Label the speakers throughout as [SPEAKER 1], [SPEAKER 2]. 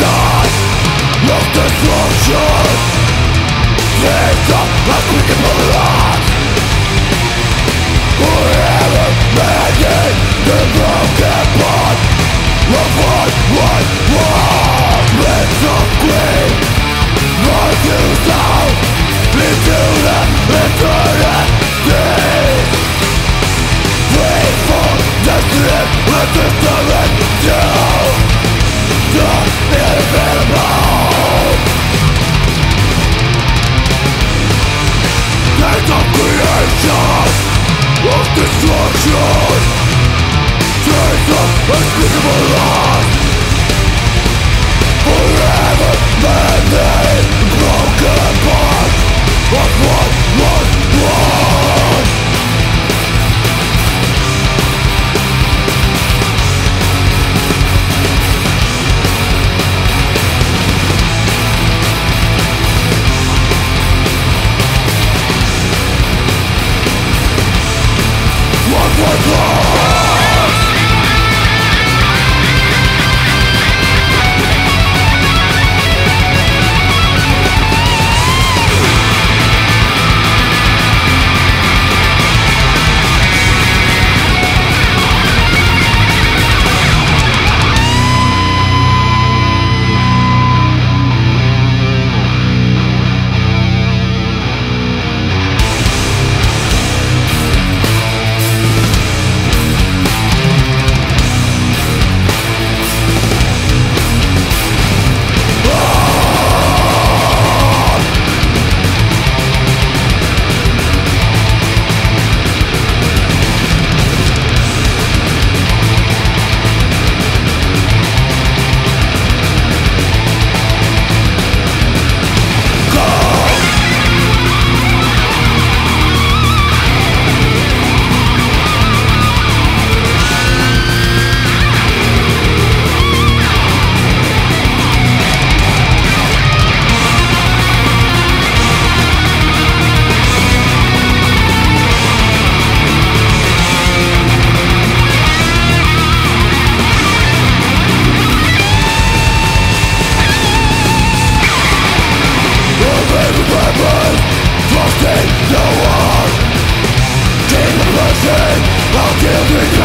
[SPEAKER 1] stars Lost the structure Take up, I speak it for life destruction!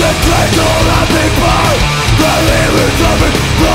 [SPEAKER 1] the trace all the people The evil coming